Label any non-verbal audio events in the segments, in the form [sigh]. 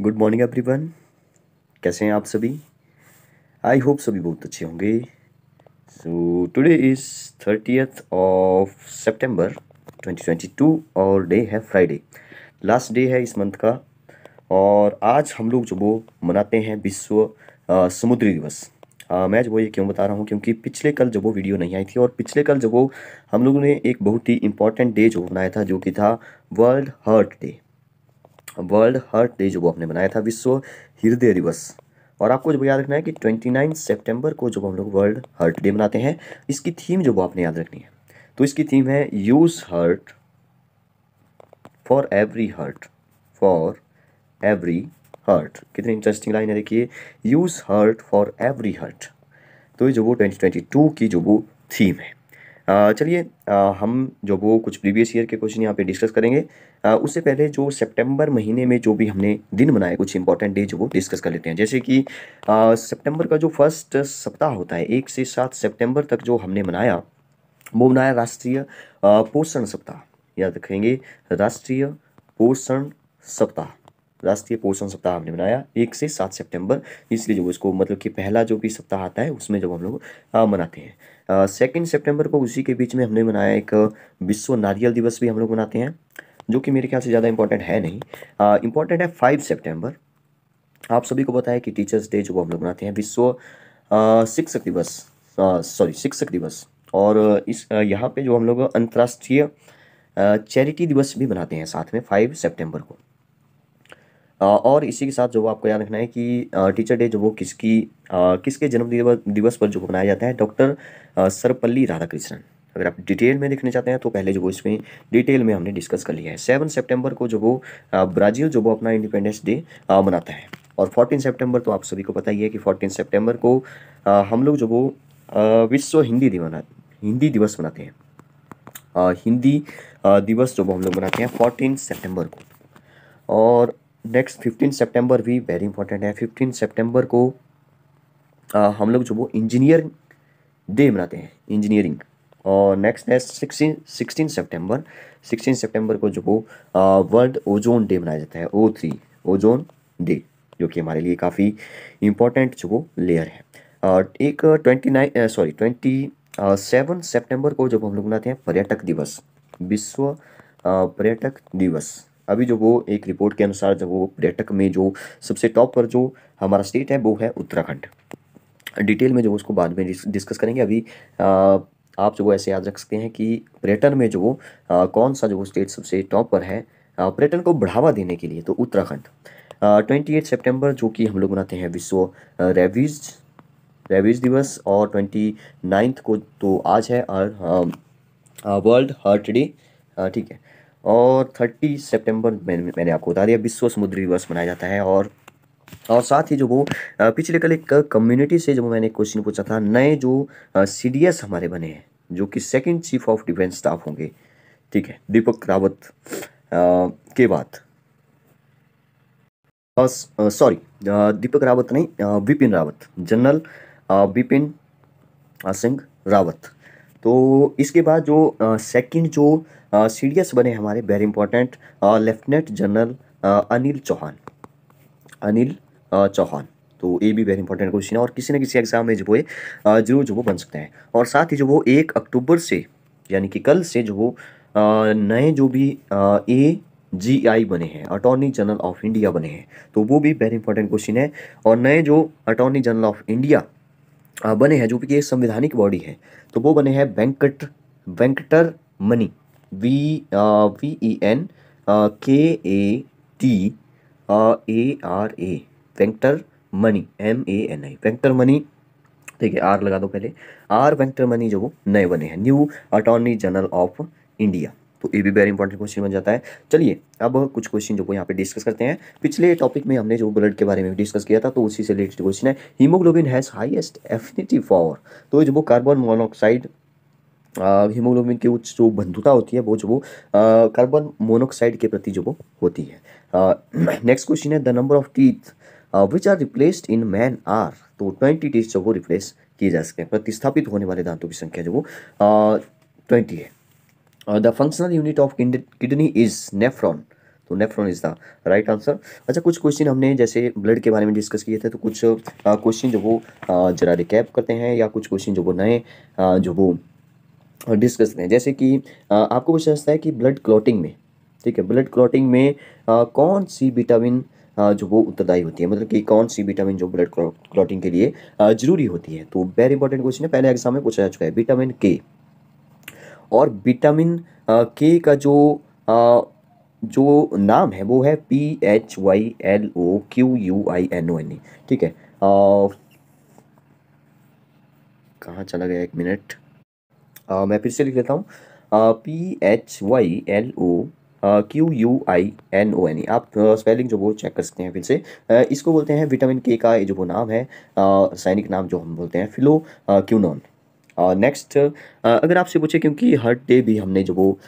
Good morning everyone कैसे हैं आप सभी? आई होप सभी बहुत अच्छे होंगे। So today is thirtieth of September 2022 और डे है फ्राइडे लास्ट डे है इस मंथ का और आज हम लोग जो वो मनाते हैं विश्व समुद्री दिवस। आ, मैं जो वो ये क्यों बता रहा हूँ? क्योंकि पिछले कल जब वो वीडियो नहीं आई थी और पिछले कल जब वो हम लोगों ने एक बहुत ही इंपॉर्टेंट डे जो मनाया था जो कि था world heart day world heart day जो वो हमने बनाया था, विश्व हृदय दिवस। और आपको जब याद रखना है कि 29 सितंबर को जब हम लोग वर्ल्ड हर्ट डे मनाते हैं, इसकी थीम जो वो आपने याद रखनी है तो इसकी थीम है use heart for every heart, for every heart. कितनी इंटरेस्टिंग लाइन है, देखिए, use heart for every heart. तो ये जो वो 2022 की जो वो थीम है। चलिए हम जो वो कुछ प्रीवियस ईयर के क्वेश्चन यहाँ पे डिस्कस करेंगे। उससे पहले जो सितंबर महीने में जो भी हमने दिन बनाए, कुछ इंपॉर्टेंट डे जो वो डिस्कस कर लेते हैं। जैसे कि सितंबर का जो फ़र्स्ट सप्ताह होता है, एक से सात सितंबर तक जो हमने मनाया, वो मनाया राष्ट्रीय पोषण सप्ताह। याद रखेंगे, राष्ट्रीय पोषण सप्ताह। राष्ट्रीय पोषण सप्ताह हमने मनाया, एक से सात सितंबर। इसलिए जो इसको मतलब कि पहला जो भी सप्ताह आता है, उसमें जब हम लोग मनाते हैं। सेकेंड सितंबर को उसी के बीच में हमने मनाया एक विश्व नारियल दिवस भी हम लोग मनाते हैं, जो कि मेरे ख्याल से ज़्यादा इंपॉर्टेंट है नहीं। इंपॉर्टेंट है फाइव सेप्टेम्बर आप सभी को पता है कि टीचर्स डे जो हम लोग मनाते हैं, विश्व शिक्षक दिवस सॉरी शिक्षक दिवस। और इस यहाँ पे जो हम लोग अंतर्राष्ट्रीय चैरिटी दिवस भी मनाते हैं साथ में फाइव सितंबर को। और इसी के साथ जो आपको याद रखना है कि टीचर डे जो वो किसकी किसके जन्म दिवस पर जो मनाया जाता है, डॉक्टर सर्वपल्ली राधाकृष्णन। अगर आप डिटेल में देखने चाहते हैं तो पहले जो वो इसमें डिटेल में हमने डिस्कस कर लिया है। सेवन सेप्टेम्बर को जो वो ब्राज़ील जो वो अपना इंडिपेंडेंस डे मनाता है। और फोर्टीन सेप्टेम्बर तो आप सभी को पता ही है कि फोर्टीन सेप्टेम्बर को हम लोग जो वो विश्व हिंदी दिवस हिंदी दिवस मनाते हैं। हिंदी दिवस जो वो हम लोग मनाते हैं फोर्टीन सेप्टेम्बर को। और नेक्स्ट फिफ्टीन सेप्टेम्बर भी वेरी इंपॉर्टेंट है। फिफ्टीन सेप्टेम्बर को आ, हम लोग जो वो इंजीनियर डे मनाते हैं इंजीनियरिंग और नेक्स्ट है sixteen sixteen September sixteen September को जो वो वर्ल्ड ओजोन डे मनाया जाता है ओ थ्री ओजोन डे जो कि हमारे लिए काफ़ी इम्पोर्टेंट जो वो लेयर है। और एक twenty nine sorry twenty seven September को जब हम लोग मनाते हैं पर्यटक दिवस विश्व पर्यटक दिवस। अभी जो वो एक रिपोर्ट के अनुसार जब वो पर्यटक में जो सबसे टॉप पर जो हमारा स्टेट है, वो है उत्तराखंड। डिटेल में जो उसको बाद में डिस्कस करेंगे। अभी आप जो वो ऐसे याद रख सकते हैं कि पर्यटन में जो कौन सा जो स्टेट सबसे टॉप पर है पर्यटन को बढ़ावा देने के लिए तो उत्तराखंड। ट्वेंटी एट सेप्टेम्बर जो कि हम लोग मनाते हैं विश्व रेविज रेविज दिवस और ट्वेंटी नाइन्थ को तो आज है, और वर्ल्ड हार्ट डे ठीक है। और थर्टी सेप्टेम्बर मैंने मैंने आपको बता दिया, विश्व समुद्र दिवस मनाया जाता है और और साथ ही जो वो पिछले कल एक कम्युनिटी से जो मैंने क्वेश्चन पूछा था, नए जो सीडीएस हमारे बने हैं, जो कि second chief of defence staff होंगे, ठीक है, दीपक रावत के बाद। सॉरी दीपक रावत नहीं विपिन रावत, जनरल विपिन सिंह रावत। तो इसके बाद जो सेकंड जो सीडीएस बने हमारे very important lieutenant general Anil Chauhan. Anil Chauhan. तो ये भी वेरी इंपॉर्टेंट क्वेश्चन है और किसी न किसी एग्ज़ाम में जो वो ज़रूर जो वो बन सकते हैं। और साथ ही जो वो एक अक्टूबर से, यानी कि कल से जो वो नए जो भी ए जी आई बने हैं अटॉर्नी जनरल ऑफ़ इंडिया बने हैं। तो वो भी वेरी इंपॉर्टेंट क्वेश्चन है। और नए जो अटॉर्नी जनरल ऑफ़ इंडिया बने हैं, जो कि एक संवैधानिक बॉडी है। तो वो बने हैं Venkat, Venkataramani V V E N K A T A R A Venkataramani M A N I Venkataramani ठीक है आर लगा दो पहले। आर वेंकटर मनी जो वो नए बने हैं, new attorney general of India. तो ये भी वेरी इंपॉर्टेंट क्वेश्चन बन जाता है। चलिए, अब कुछ क्वेश्चन जो यहाँ पे डिस्कस करते हैं। पिछले टॉपिक में हमने जो ब्लड के बारे में डिस्कस किया था तो उसी से रिलेटेड क्वेश्चन है। Haemoglobin has highest affinity for तो जो वो कार्बन मोनोक्साइड हीमोग्लोबिन की उच्च जो बंधुता होती है, वो जो वो कार्बन मोनोक्साइड के प्रति जो वो होती है। नेक्स्ट क्वेश्चन है the number of teeth which are replaced in man are तो ट्वेंटी टीथ जो वो रिप्लेस किए जा सकते हैं। प्रतिस्थापित होने वाले दांतों की संख्या जो वो ट्वेंटी है। The functional unit of kidney is nephron तो nephron is the right answer अच्छा कुछ क्वेश्चन हमने जैसे ब्लड के बारे में डिस्कस किए थे तो कुछ क्वेश्चन जो वो जरा रिकैप करते हैं या कुछ क्वेश्चन जो वो नए जो वो डिस्कस करते हैं जैसे कि आपको पूछा जाता है कि ब्लड क्लॉटिंग में, ठीक है ब्लड क्लॉटिंग में कौन सी विटामिन जो वो उत्तरदायी होती है? मतलब कि कौन सी विटामिन जो ब्लड क्लॉटिंग के लिए ज़रूरी होती है? तो वेरी इंपॉर्टेंट क्वेश्चन है, पहले एग्ज़ाम में पूछा जा चुका है विटामिन के और विटामिन के का जो जो नाम है वो है P H Y L O Q U I N O N A ठीक है? कहाँ चला गया एक मिनट? मैं फिर से लिख लेता हूँ। P H Y L O Q U I N O N E आप स्पेलिंग जो वो चेक कर सकते हैं फिर से। uh, इसको बोलते हैं विटामिन के का जो वो नाम है रासायनिक uh, नाम जो हम बोलते हैं फिलो क्यूनॉन नेक्स्ट अगर आपसे पूछे, क्योंकि हर्ट डे भी हमने जो वो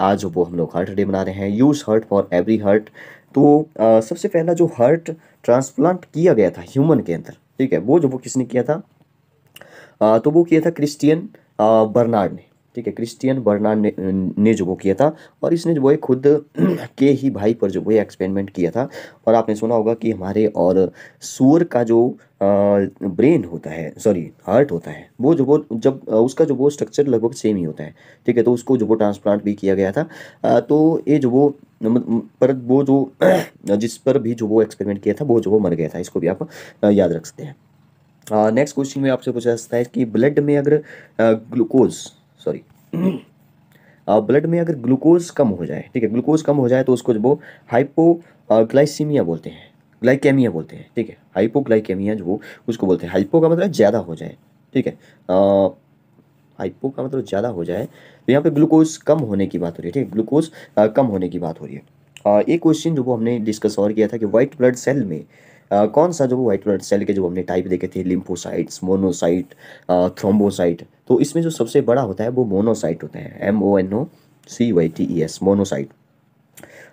आज वो हम लोग हर्ट डे मना रहे हैं use heart for every heart तो सबसे पहला जो हर्ट ट्रांसप्लांट किया गया था ह्यूमन के अंदर, ठीक है, वो जो वो किसने किया था? तो वो किया था क्रिस्टियन बर्नार्ड ने। ठीक है क्रिस्टियन बर्नार्ड ने, ने जो वो किया था और इसने जो वो खुद [clears throat] के ही भाई पर जो वो एक्सपेरिमेंट किया था और आपने सुना होगा कि हमारे और सूअर का जो ब्रेन होता है सॉरी हार्ट होता है वो जो वो जब उसका जो वो स्ट्रक्चर लगभग सेम ही होता है ठीक है तो उसको जो वो ट्रांसप्लांट भी किया गया था तो ये जो वो पर वो जो [clears throat] जिस पर भी जो वो एक्सपेरिमेंट किया था वो जो वो मर गया था इसको भी आप याद रख सकते हैं नेक्स्ट क्वेश्चन में आपसे पूछा जाता है कि ब्लड में अगर ग्लूकोज सॉरी ब्लड में अगर ग्लूकोज कम हो जाए, ठीक है? ग्लूकोज कम हो जाए तो उसको वो हाइपोग्लाइसीमिया बोलते हैं। ग्लाइकेमिया बोलते हैं, ठीक है? हाइपोग्लाइकेमिया जो उसको बोलते हैं। हाइपो का मतलब ज़्यादा हो जाए, ठीक है? हाइपो का मतलब ज़्यादा हो जाए तो यहाँ पे ग्लूकोज कम होने की बात हो रही है, ठीक है? ग्लूकोज कम होने की बात हो रही है। एक क्वेश्चन जो वो हमने डिस्कस और किया था कि व्हाइट ब्लड सेल में कौन सा जो वो व्हाइट ब्लड सेल के जो हमने टाइप देखे थे लिम्फोसाइट्स मोनोसाइट थ्रोम्बोसाइट तो इसमें जो सबसे बड़ा होता है वो मोनोसाइट होता है M O N O C Y T E S monocyte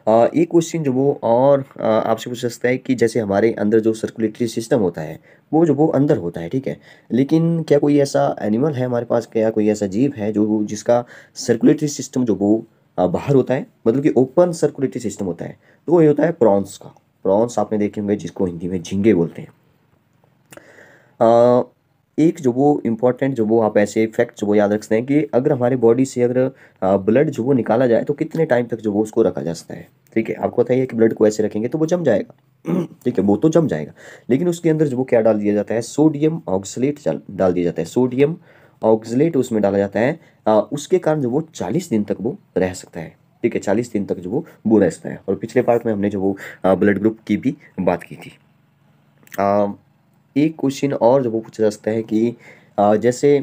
एक क्वेश्चन जो वो और आपसे पूछ सकता है कि जैसे हमारे अंदर जो सर्कुलेटरी सिस्टम होता है, वो जो वो अंदर होता है, ठीक है? लेकिन क्या कोई ऐसा एनिमल है हमारे पास, क्या कोई ऐसा जीव है जो जिसका सर्कुलेटरी सिस्टम जो वो बाहर होता है? मतलब कि ओपन सर्कुलेटरी सिस्टम होता है तो वो ये होता है प्रॉन्स का। प्रॉन्स आपने देखे होंगे जिसको हिंदी में झींगे बोलते हैं। आ, एक जो वो इंपॉर्टेंट जो वो आप ऐसे फैक्ट जो वो याद रखते हैं कि अगर हमारे बॉडी से अगर ब्लड जो वो निकाला जाए तो कितने टाइम तक जो वो उसको रखा जा सकता है? ठीक है आपको बताइए कि ब्लड को ऐसे रखेंगे तो वो जम जाएगा। [clears throat] ठीक है वो तो जम जाएगा। लेकिन उसके अंदर जो वो क्या डाल दिया जाता है? सोडियम ऑक्सलेट डाल दिया जाता है। सोडियम ऑक्सलेट उसमें डाला जाता है। आ, उसके कारण जो वो चालीस दिन तक वो रह सकता है। ठीक है चालीस दिन तक जो वो वो रहता है। और पिछले पार्ट में हमने जो वो ब्लड ग्रुप की भी बात की थी। आ, एक क्वेश्चन और जो वो पूछा जा सकता है कि आ, जैसे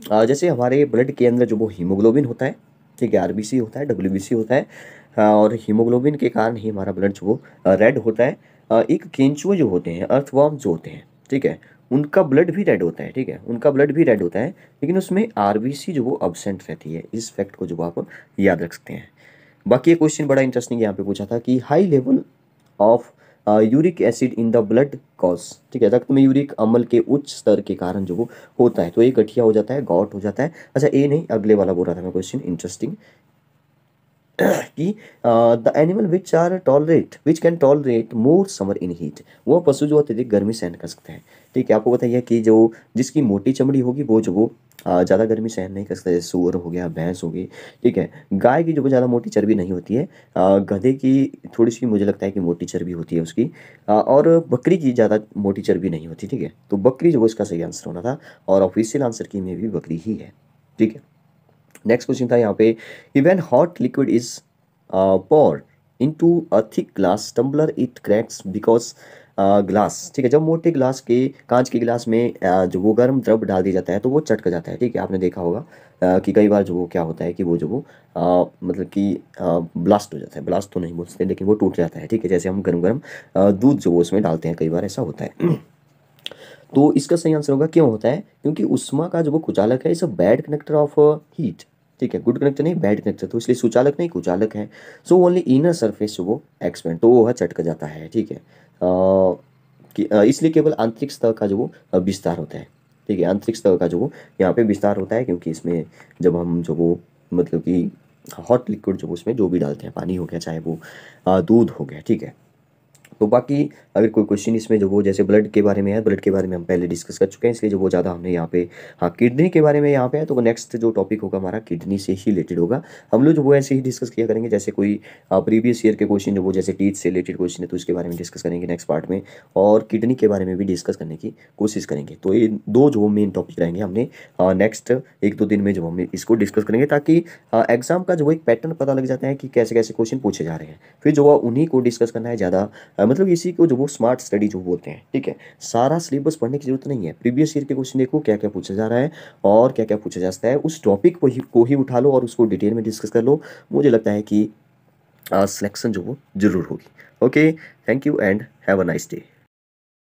आ, जैसे हमारे ब्लड के अंदर जो वो हीमोग्लोबिन होता है ठीक है आरबीसी होता है डब्ल्यूबीसी होता है और हीमोग्लोबिन के कारण ही हमारा ब्लड जो वो रेड होता है। एक केंचुए जो होते हैं अर्थवॉर्म जो होते हैं ठीक है उनका ब्लड भी रेड होता है, ठीक है? उनका ब्लड भी रेड होता है, लेकिन उसमें आरबीसी जो वो अबसेंट रहती है, इस फैक्ट को जो आप याद रख सकते हैं। बाकी ये क्वेश्चन बड़ा इंटरेस्टिंग यहाँ पे पूछा था कि high level of uric acid in the blood cause ठीक है? रक्त में यूरिक अम्ल के उच्च स्तर के कारण जो वो होता है तो ये गठिया हो जाता है गॉट हो जाता है। अच्छा ये नहीं, अगले वाला बोल रहा था मैं क्वेश्चन इंटरेस्टिंग [clears throat] कि the animal which are tolerate which can tolerate more summer in heat वो पशु जो अत्यधिक गर्मी सहन कर सकते हैं। ठीक है, आपको बताइए कि जो, जिसकी मोटी चमड़ी होगी, वो जो वो ज़्यादा गर्मी सहन नहीं कर सकता, जैसे सुअर हो गया, भैंस होगी ठीक है, गाय की जो ज़्यादा मोटी चर्बी नहीं होती है गधे की थोड़ी सी मुझे लगता है कि मोटी चर्बी होती है उसकी और बकरी की ज़्यादा मोटी चर्बी नहीं होती, ठीक है तो बकरी जो इसका सही आंसर होना था, और ऑफिशियल आंसर की में भी बकरी ही है, ठीक है। नेक्स्ट क्वेश्चन था यहाँ पे even hot liquid is pour into a thick glass tumbler it cracks because glass ठीक है जब मोटे ग्लास के कांच के गिलास में uh, जो वो गर्म द्रव डाल दिया जाता है तो वो चटक जाता है। ठीक है आपने देखा होगा uh, कि कई बार जो वो क्या होता है कि वो जो वो uh, मतलब कि ब्लास्ट हो जाता है। ब्लास्ट तो नहीं बोल सकते लेकिन वो टूट जाता है। ठीक है जैसे हम गर्म गर्म दूध जो वो उसमें डालते हैं कई बार ऐसा होता है। तो इसका सही आंसर होगा क्यों होता है? क्योंकि उष्मा का जो वो कुचालक है इस बैड कनेक्टर ऑफ़ हीट ठीक है गुड कनेक्टर नहीं बैड कनेक्टर तो इसलिए सुचालक नहीं, कुचालक है। सो ओनली इनर सरफेस वो एक्सपेंड तो वो चटक जाता है, ठीक है। इसलिए केवल आंतरिक स्तर का जो वो विस्तार होता है, ठीक है। आंतरिक स्तर का जो वो यहाँ पे विस्तार होता है, क्योंकि इसमें जब हम जो वो मतलब कि हॉट लिक्विड जो उसमें जो भी डालते हैं, पानी हो गया, चाहे वो दूध हो गया, ठीक है। तो बाकी अगर कोई क्वेश्चन इसमें जो वो जैसे ब्लड के बारे में है ब्लड के बारे में हम पहले डिस्कस कर चुके हैं, इसलिए जो वो ज़्यादा हमने यहाँ पे हाँ किडनी के बारे में यहाँ पे है तो नेक्स्ट जो टॉपिक होगा हमारा किडनी से ही रिलेटेड होगा। हम लोग जो वो ऐसे ही डिस्कस किया करेंगे, जैसे कोई प्रीवियस ईयर के क्वेश्चन जो वो जैसे टीथ से रिलेटेड क्वेश्चन है तो उसके बारे में डिस्कस करेंगे नेक्स्ट पार्ट में, और किडनी के बारे में भी डिस्कस करने की कोशिश करेंगे। तो ये दो जो मेन टॉपिक रहेंगे हमने नेक्स्ट एक दो दिन में जो हम इसको डिस्कस करेंगे, ताकि एग्ज़ाम का जो एक पैटर्न पता लग जाता है कि कैसे कैसे क्वेश्चन पूछे जा रहे हैं। फिर जो उन्हीं को डिस्कस करना है, ज़्यादा मतलब इसी को जो वो स्मार्ट स्टडी जो बोलते हैं, ठीक है? सारा सिलेबस पढ़ने की ज़रूरत नहीं है। प्रीवियस ईयर के क्वेश्चन देखो क्या क्या पूछा जा रहा है और क्या क्या पूछा जाता है। उस टॉपिक को ही को ही उठा लो और उसको डिटेल में डिस्कस कर लो। मुझे लगता है कि सिलेक्शन जो वो ज़रूर होगी। Okay thank you and have a nice day